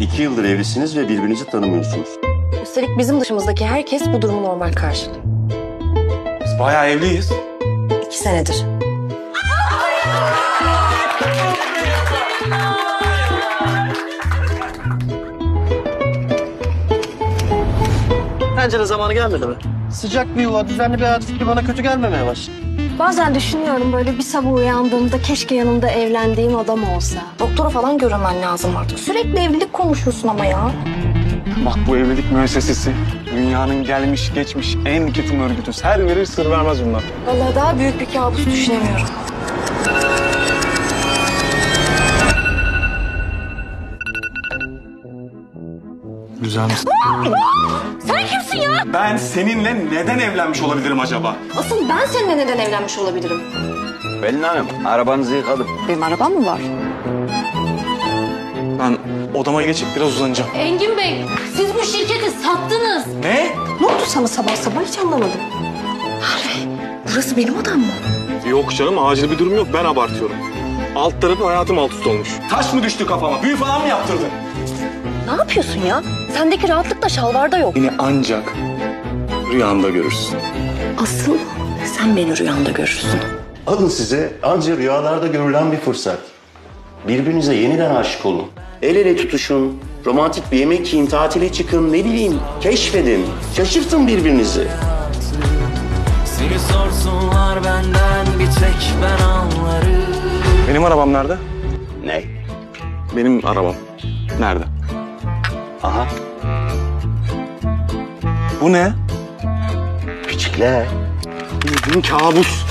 İki yıldır evlisiniz ve birbirinizi tanımıyorsunuz. Üstelik bizim dışımızdaki herkes bu durumu normal karşılıyor. Biz bayağı evliyiz. İki senedir. Pencere zamanı gelmedi mi? Sıcak bir yuva, düzenli bir hayat fikri bana kötü gelmemeye başladı. Bazen düşünüyorum böyle bir sabah uyandığımda keşke yanımda evlendiğim adam olsa. Doktora falan görünmen lazım artık. Sürekli evlilik konuşuyorsun ama ya. Bak bu evlilik müessesesi dünyanın gelmiş geçmiş en ketum örgütü. Her verir sır vermez bunlar. Vallahi daha büyük bir kabus düşünemiyorum. Güzel misin? Sen kimsin ya? Ben seninle neden evlenmiş olabilirim acaba? Asıl ben seninle neden evlenmiş olabilirim? Pelin Hanım, arabanızı yıkadım. Benim arabam mı var? Ben odama geçip biraz uzanacağım. Engin Bey, siz bu şirketi sattınız. Ne? Ne oldu sana sabah sabah hiç anlamadım. Harvey, burası benim odam mı? Yok canım acil bir durum yok ben abartıyorum. Alt tarafı hayatım alt üst olmuş. Taş mı düştü kafama? Büyü falan mı yaptırdın? Ne yapıyorsun ya? Sendeki rahatlık da şalvarda yok. Beni ancak rüyanda görürsün. Asıl sen beni rüyanda görürsün. Alın size ancak rüyalarda görülen bir fırsat. Birbirinize yeniden aşık olun. El ele tutuşun, romantik bir yemek yiyin, tatile çıkın, ne bileyim, keşfedin, şaşırtın birbirinizi. Seni sorsunlar benden bir tek ben anlarım Benim arabam nerede? Ne? Benim arabam. Nerede? Aha. Bu ne? Küçükler. Bizim kabus.